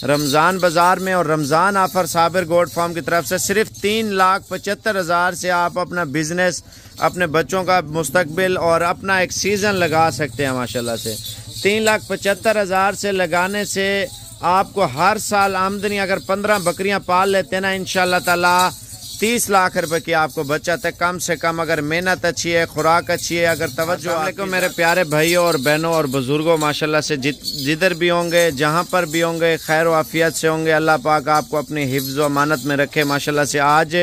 रमज़ान बाज़ार में और Ramzan offer Sabir goat farm की तरफ़ से सिर्फ़ तीन लाख पचहत्तर हज़ार से आप अपना बिज़नेस, अपने बच्चों का मुस्तबिल और अपना एक सीज़न लगा सकते हैं, माशाल्लाह से। तीन लाख पचहत्तर हज़ार से लगाने से आपको हर साल आमदनी अगर पंद्रह बकरियाँ पाल लेते हैं ना इन ताला तीस लाख रुपए की आपको बचत है। कम से कम अगर मेहनत अच्छी है खुराक अच्छी है अगर तवज्जो मेरे प्यारे भाइयों और बहनों और बुज़ुर्गों माशाल्लाह से जिधर भी होंगे जहाँ पर भी होंगे खैर वाफियत से होंगे अल्लाह पाक आपको अपनी हिफ्ज़ अमानत में रखे। माशाल्लाह से आज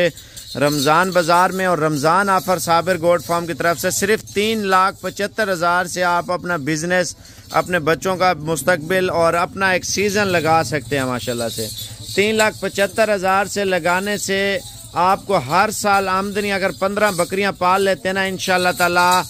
रमज़ान बाज़ार में और Ramzan offer Sabir goat farm की तरफ़ से सिर्फ़ तीन लाख पचहत्तर हज़ार से आप अपना बिज़नेस अपने बच्चों का मुस्तकबिल और अपना एक सीज़न लगा सकते हैं माशाल्लाह से। तीन लाख पचहत्तर हज़ार से लगाने से आपको हर साल आमदनी अगर पंद्रह बकरियाँ पाल लेते ना इन ताला,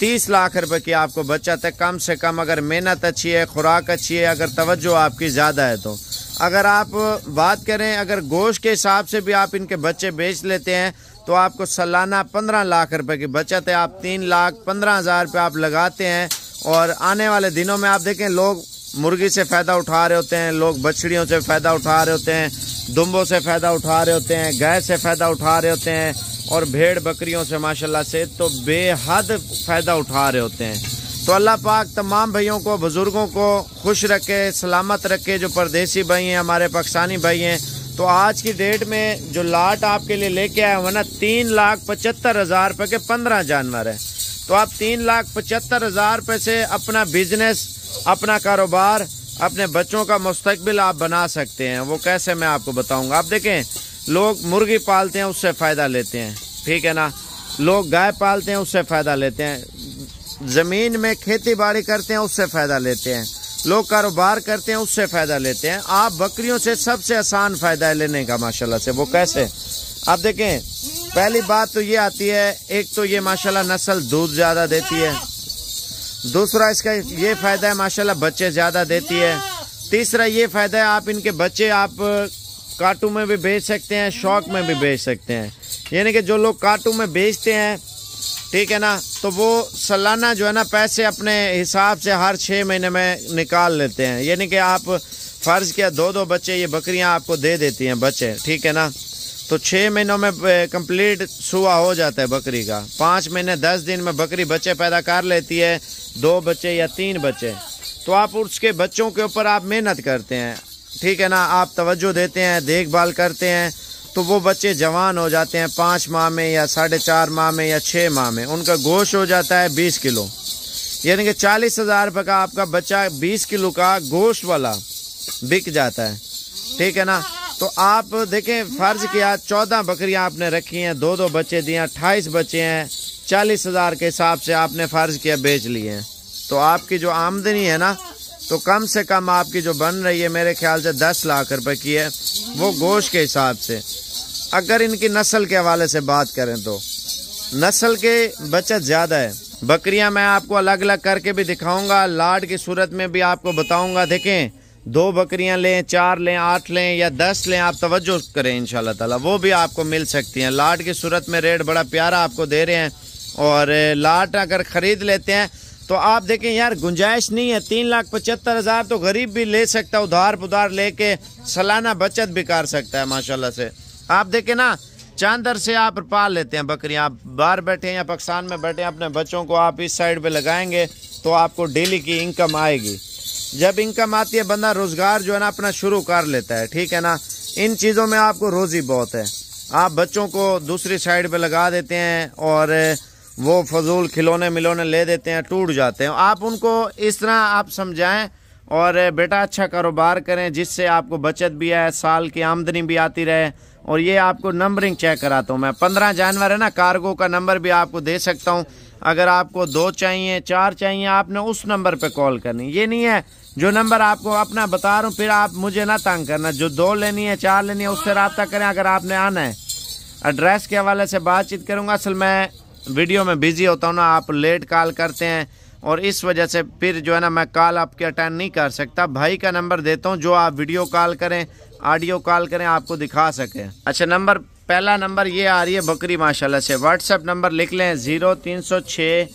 तीस लाख रुपए की आपको बचत है। कम से कम अगर मेहनत अच्छी है, खुराक अच्छी है, अगर तवज्जो आपकी ज़्यादा है तो। अगर आप बात करें, अगर गोश्त के हिसाब से भी आप इनके बच्चे बेच लेते हैं तो आपको सालाना पंद्रह लाख रुपए की बचत है। आप तीन लाख पंद्रह हज़ार रुपये आप लगाते हैं और आने वाले दिनों में आप देखें, लोग मुर्गी से फ़ायदा उठा रहे होते हैं, लोग बछड़ियों से फ़ायदा उठा रहे होते हैं। दुम्बों से फ़ायदा उठा रहे होते हैं गाय से फ़ायदा उठा रहे होते हैं और भेड़ बकरियों से, माशाल्लाह से तो बेहद फ़ायदा उठा रहे होते हैं। तो अल्लाह पाक तमाम भाइयों को, बुज़ुर्गों को खुश रखे, सलामत रखे, जो परदेसी भाई हैं, हमारे पाकिस्तानी भाई हैं। तो आज की डेट में जो लाट आपके लिए लेके आया हुआ ना, तीन लाख पचहत्तर हज़ार रुपये के पंद्रह जानवर है। तो आप तीन लाख पचहत्तर हज़ार रुपये से अपना बिज़नेस अपना कारोबार अपने बच्चों का मुस्तकबिल आप बना सकते हैं। वो कैसे मैं आपको बताऊँगा। आप देखें, लोग मुर्गी पालते हैं, उससे फ़ायदा लेते हैं। ठीक है ना? लोग गाय पालते हैं, उससे फ़ायदा लेते हैं। ज़मीन में खेती बाड़ी करते हैं, उससे फ़ायदा लेते हैं। लोग कारोबार करते हैं, उससे फ़ायदा लेते हैं। आप बकरियों से सबसे आसान फ़ायदा है लेने का, माशाल्लाह से। वो कैसे? आप देखें, पहली बात तो ये आती है, एक तो ये माशाल्लाह नस्ल दूध ज़्यादा देती है। दूसरा इसका ये फ़ायदा है, माशाल्लाह, बच्चे ज़्यादा देती है। तीसरा ये फ़ायदा है, आप इनके बच्चे आप काटू में भी बेच सकते हैं, शौक में भी बेच सकते हैं। यानी कि जो लोग काटू में बेचते हैं, ठीक है ना तो वो सालाना जो है ना, पैसे अपने हिसाब से हर छः महीने में निकाल लेते हैं। यानी कि आप फ़र्ज़ किया दो दो बच्चे, ये बकरियाँ आपको दे देती हैं, बच्चे, ठीक है ना। तो छः महीनों में कंप्लीट सुहा हो जाता है बकरी का। पाँच महीने, दस दिन में बकरी बच्चे पैदा कर लेती है, दो बच्चे या तीन बच्चे। तो आप उसके बच्चों के ऊपर आप मेहनत करते हैं, ठीक है ना? आप तवज्जो देते हैं, देखभाल करते हैं तो वो बच्चे जवान हो जाते हैं पाँच माह में या साढ़े चार माह में या छः माह में। उनका गोश्त हो जाता है बीस किलो। यानी कि चालीस हज़ार रुपये का आपका बच्चा बीस किलो का गोश्त वाला बिक जाता है, ठीक है ना? तो आप देखें, फ़र्ज़ किया चौदह बकरियाँ आपने रखी हैं, दो दो बच्चे दिए अट्ठाईस बच्चे हैं, चालीस हज़ार के हिसाब से आपने फ़र्ज़ किया बेच लिए हैं। तो आपकी जो आमदनी है ना तो कम से कम आपकी जो बन रही है, मेरे ख्याल से दस लाख रुपए की है, वो गोश्त के हिसाब से। अगर इनकी नस्ल के हवाले से बात करें तो नस्ल के बचत ज़्यादा है। बकरियाँ मैं आपको अलग अलग करके भी दिखाऊँगा, लाड की सूरत में भी आपको बताऊँगा। देखें दो बकरियाँ लें, चार लें, आठ लें या दस लें, आप तवज्जो करें इन ताला। वो भी आपको मिल सकती हैं। लाट की सूरत में रेट बड़ा प्यारा आपको दे रहे हैं। और लाट अगर ख़रीद लेते हैं तो आप देखें यार, गुंजाइश नहीं है। तीन लाख पचहत्तर हज़ार तो गरीब भी ले सकता है उधार पुधार लेके सालाना बचत भी कर सकता है, माशाल्लाह से। आप देखें ना, चांदर से आप पाल लेते हैं बकरियाँ। आप बाहर बैठे हैं या पाकिस्तान में बैठे अपने बच्चों को आप इस साइड पर लगाएँगे तो आपको डेली की इनकम आएगी। जब इनकम आती है बंदा रोज़गार जो है ना अपना शुरू कर लेता है, ठीक है ना? इन चीज़ों में आपको रोज़ी बहुत है। आप बच्चों को दूसरी साइड पे लगा देते हैं और वो फजूल खिलौने मिलौने ले देते हैं, टूट जाते हैं। आप उनको इस तरह आप समझाएँ और बेटा अच्छा कारोबार करें, जिससे आपको बचत भी आए, साल की आमदनी भी आती रहे। और ये आपको नंबरिंग चेक कराता हूँ मैं। पंद्रह जानवर है ना, कार्गो का नंबर भी आपको दे सकता हूँ। अगर आपको दो चाहिए, चार चाहिए, आपने उस नंबर पे कॉल करनी। ये नहीं है, जो नंबर आपको अपना बता रहा हूँ, फिर आप मुझे ना तंग करना। जो दो लेनी है, चार लेनी है, उससे रबता करें, अगर आपने आना है। एड्रेस के हवाले से बातचीत करूँगा। असल मैं वीडियो में बिज़ी होता हूँ ना, आप लेट कॉल करते हैं, और इस वजह से फिर जो है ना, मैं कॉल आपके अटेंड नहीं कर सकता। भाई का नंबर देता हूँ, जो आप वीडियो कॉल करें, ऑडियो कॉल करें, आपको दिखा सकें। अच्छा नंबर पहला नंबर ये आ रही है बकरी, माशाल्लाह से। व्हाट्सएप नंबर लिख लें, ज़ीरो तीन सौ छः,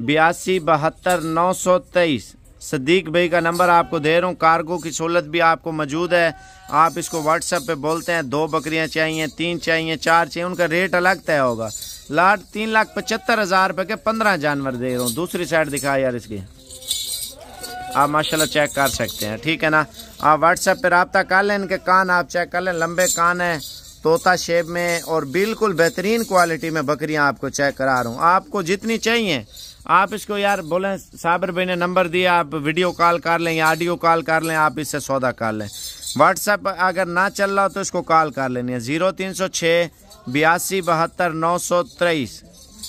बयासी बहत्तर, नौ सौ तेईस। सदीक भाई का नंबर आपको दे रहा हूँ। कार्गो की सहूलत भी आपको मौजूद है। आप इसको व्हाट्सएप पे बोलते हैं, दो बकरियाँ चाहिए, तीन चाहिए, चार चाहिए, उनका रेट अलग तय होगा। लाट, तीन लाख पचहत्तर हज़ार रुपये के पंद्रह जानवर दे रहा हूँ। दूसरी साइड दिखा यार इसकी। आप माशाल्लाह चेक कर सकते हैं, ठीक है ना? आप व्हाट्सएप पे रबता कर लें, इनके कान आप चेक कर लें, लंबे कान है। तोता शेप में और बिल्कुल बेहतरीन क्वालिटी में बकरियाँ आपको चेक करा रहा हूँ। आपको जितनी चाहिए। आप इसको यार बोले, साबिर भाई ने नंबर दिया, आप वीडियो कॉल कर लें या ऑडियो कॉल कर लें, आप इससे सौदा कर लें। व्हाट्सएप अगर ना चल रहा हो तो इसको कॉल कर लेनी है। ज़ीरो तीन सौ छः बयासी बहत्तर, नौ सौ तेईस।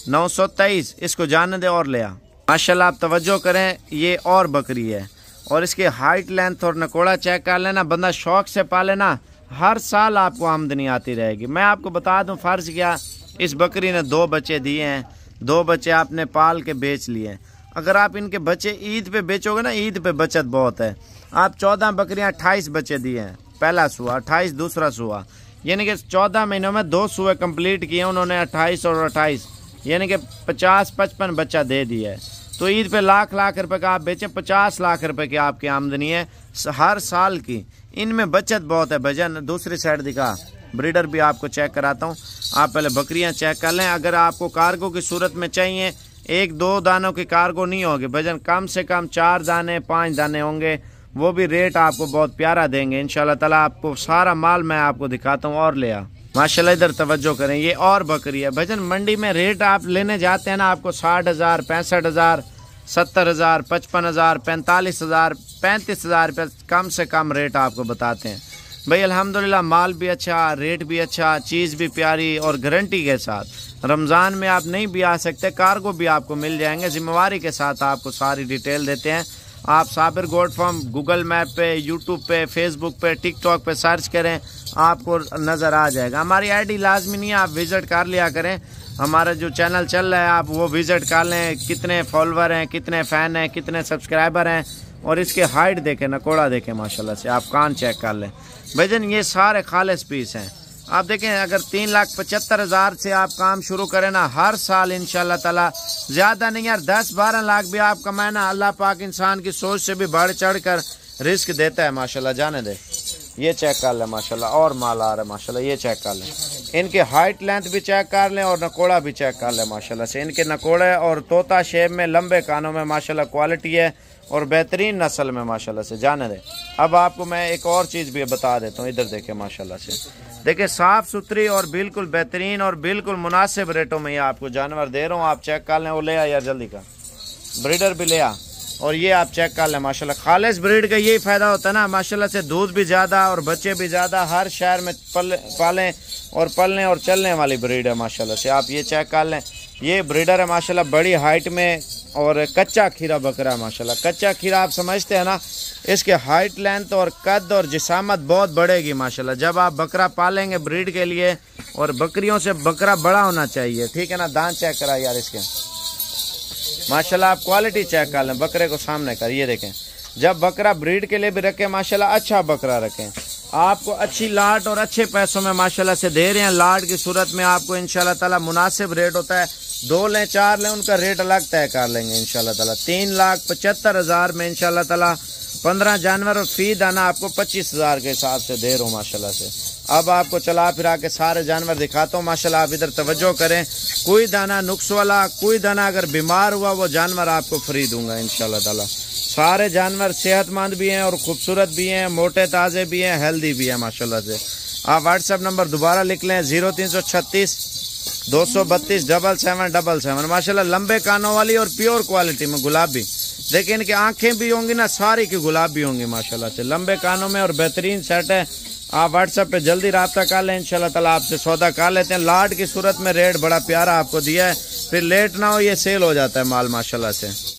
नौ सौ तेईस, इसको जाने दे और ले आ। माशाल्लाह, आप तवज्जो करें, ये और बकरी है। और इसकी हाइट लेंथ और नकोड़ा चेक कर लेना। बंदा शौक से पाले ना हर साल आपको आमदनी आती रहेगी। मैं आपको बता दूँ, फ़र्ज़ क्या, इस बकरी ने दो बच्चे दिए हैं। दो बच्चे आपने पाल के बेच लिए हैं। अगर आप इनके बच्चे ईद पे बेचोगे ना, ईद पे बचत बहुत है। आप चौदह बकरियाँ अट्ठाईस बच्चे दिए हैं। पहला सुहा अट्ठाईस, दूसरा सुहा यानी कि चौदह महीनों में दो सुहे कंप्लीट किए उन्होंने अट्ठाईस और अट्ठाईस। यानी कि पचास, पचपन बच्चा दे दिया है। तो ईद पे लाख लाख रुपए का आप बेचें, पचास लाख रुपए की आपकी आमदनी है। हर साल की। इनमें बचत बहुत है भजन दूसरी साइड दिखा। ब्रीडर भी आपको चेक कराता हूँ। आप पहले बकरियाँ चेक कर लें। अगर आपको कार्गो की सूरत में चाहिए, एक दो दानों की कार्गो नहीं होगी। भजन, कम से कम चार दाने, पाँच दाने होंगे। वो भी रेट आपको बहुत प्यारा देंगे। इन ताला आपको सारा माल मैं आपको दिखाता हूँ और ले आ। माशाल्लाह, इधर तवज्जो करें, ये और बकरी है। भजन, मंडी में रेट आप लेने जाते हैं ना, आपको साठ हज़ार, पैंसठ हज़ार, सत्तर हज़ार, पचपन हज़ार, पैंतालीस हज़ार, पैंतीस हज़ार रुपये कम से कम रेट आपको बताते हैं। भाई, अल्हम्दुलिल्लाह, माल भी अच्छा रेट भी अच्छा चीज़ भी प्यारी और गारंटी के साथ। रमज़ान में आप नहीं भी आ सकते कार्गो भी आपको मिल जाएँगे, जिम्मेवारी के साथ आपको सारी डिटेल देते हैं। आप Sabir goat farm, Google map पे, यूट्यूब पे, फेसबुक पे, टिकटॉक पे सर्च करें, आपको नज़र आ जाएगा। हमारी आईडी लाजमी नहीं है, आप विज़िट कर लिया करें। हमारा जो चैनल चल रहा है, आप वो विज़िट कर लें, कितने फॉलोअर हैं, कितने फ़ैन हैं, कितने सब्सक्राइबर हैं, और इसके हाइट देखें, नकोड़ा देखें, माशाल्लाह से, आप कान चेक कर लें। भजन ये सारे खालिश पीस हैं। आप देखें, अगर तीन लाख पचहत्तर हज़ार से आप काम शुरू करें ना, हर साल इन ताला। ज़्यादा नहीं यार, दस बारह लाख भी आप कमाए ना, अल्लाह पाक इंसान की सोच से भी बढ़ चढ़ कर रिस्क देता है, माशाल्लाह, जाने दे। ये चेक कर लें, माशाल्लाह, और माल आ रहा है, माशाल्लाह, ये चेक कर लें। इनके हाइट लेंथ भी चेक कर लें और नकोड़ा भी चेक कर लें, माशाल्लाह से। इनके नकोड़े और तोता शेप में, लंबे कानों में, माशाल्लाह क्वालिटी है और बेहतरीन नस्ल में, माशाल्लाह से। जाने दें। अब आपको मैं एक और चीज़ भी बता देता हूँ, इधर देखें, माशाल्लाह से। देखिए, साफ़ सुथरी और बिल्कुल बेहतरीन और बिल्कुल मुनासिब रेटों में ये आपको जानवर दे रहा हूँ, आप चेक कर लें, वो ले आ यार जल्दी का। ब्रीडर भी ले आ। और ये आप चेक कर लें, माशाल्लाह। खालिश ब्रीड का यही फ़ायदा होता है ना, माशाल्लाह से दूध भी ज़्यादा और बच्चे भी ज़्यादा हर शहर में पल, पालें और पलने और चलने वाली ब्रीड है, माशाल्लाह से। आप ये चेक कर लें, ये ब्रीडर है, माशाल्लाह, बड़ी हाइट में और कच्चा खीरा बकरा है, माशाल्लाह। कच्चा खीरा आप समझते हैं ना, इसके हाइट लेंथ और कद और जिसामत बहुत बढ़ेगी, माशाल्लाह। जब आप बकरा पालेंगे ब्रीड के लिए और बकरियों से बकरा बड़ा होना चाहिए, ठीक है ना? दांत चेक करा यार इसके। माशाल्लाह, आप क्वालिटी चेक कर लें, बकरे को सामने कर, ये देखें। जब बकरा ब्रीड के लिए भी रखें, माशाल्लाह अच्छा बकरा रखें। आपको अच्छी लाट और अच्छे पैसों में माशाल्लाह से दे रहे हैं। लाट की सूरत में आपको इंशाल्लाह ताला मुनासिब रेट होता है। दो लें, चार लें, उनका रेट अलग तय कर लेंगे इंशाल्लाह ताला। तीन लाख पचहत्तर हज़ार में इंशाल्लाह ताला पंद्रह जानवर और फ़ी दाना आपको पच्चीस हज़ार के हिसाब से दे रहा हूँ, माशाल्लाह से। अब आपको चला फिरा के सारे जानवर दिखाता हूँ। माशाल्लाह आप इधर तवज्जो करें। कोई दाना नुक्स वाला, कोई दाना अगर बीमार हुआ, वो जानवर आपको फ्री दूँगा इन ताला। सारे जानवर सेहतमंद भी हैं और खूबसूरत भी हैं, मोटे ताज़े भी हैं, हेल्दी भी हैं, माशाल्लाह से। आप व्हाट्सएप नंबर दोबारा लिख लें, ज़ीरो तीन सौ छत्तीस, दो सौ बत्तीस, डबल सेवन डबल सेवन। माशाल्लाह लंबे कानों वाली और प्योर क्वालिटी में गुलाबी। देखिए, इनकी आँखें भी होंगी ना, सारी की गुलाबी होंगी, माशाल्लाह से। लंबे कानों में और बेहतरीन सेट है। आप व्हाट्सएप पे जल्दी रबता कर लें इनशाला ताला आपसे सौदा कर लेते हैं। लाड की सूरत में रेट बड़ा प्यारा आपको दिया है। फिर लेट ना हो, ये सेल हो जाता है माल, माशाल्लाह से।